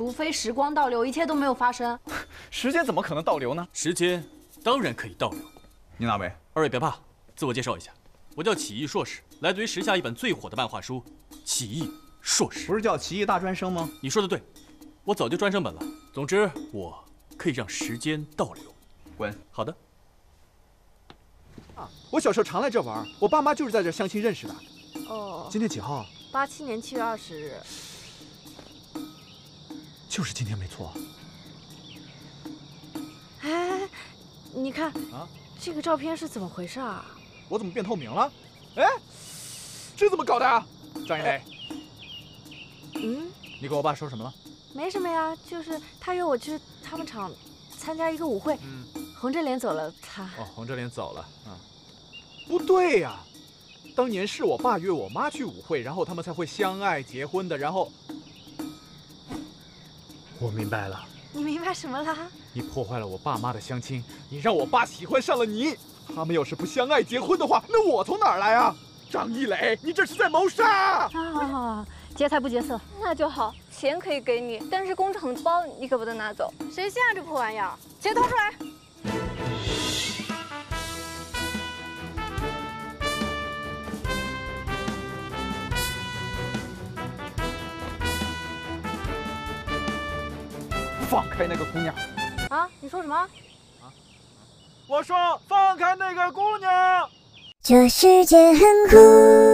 除非时光倒流，一切都没有发生。时间怎么可能倒流呢？时间当然可以倒流。你哪位？二位别怕，自我介绍一下，我叫启义硕士，来自于时下一本最火的漫画书《启义硕士》。不是叫奇异大专生吗？你说的对，我早就专升本了。总之，我可以让时间倒流。滚！好的。我小时候常来这玩，我爸妈就是在这相亲认识的。哦，今天几号？八七年七月二十日。就是今天没错。哎，你看啊，这个照片是怎么回事啊？我怎么变透明了？哎，这怎么搞的啊？张一雷，嗯，你跟我爸说什么了？没什么呀，就是他约我去他们厂参加一个舞会。嗯，红着脸走了，他哦，红着脸走了。啊，不对呀，当年是我爸约我妈去舞会，然后他们才会相爱结婚的。然后，我明白了，你明白什么了？你破坏了我爸妈的相亲，你让我爸喜欢上了你。他们要是不相爱结婚的话，那我从哪儿来啊？张一磊，你这是在谋杀！啊，劫财不劫色，那就好，钱可以给你，但是工厂的包你可不能拿走。谁信啊这破玩意儿？钱掏出来！放开那个姑娘！啊，你说什么？啊我说放开那个姑娘！这世界很酷。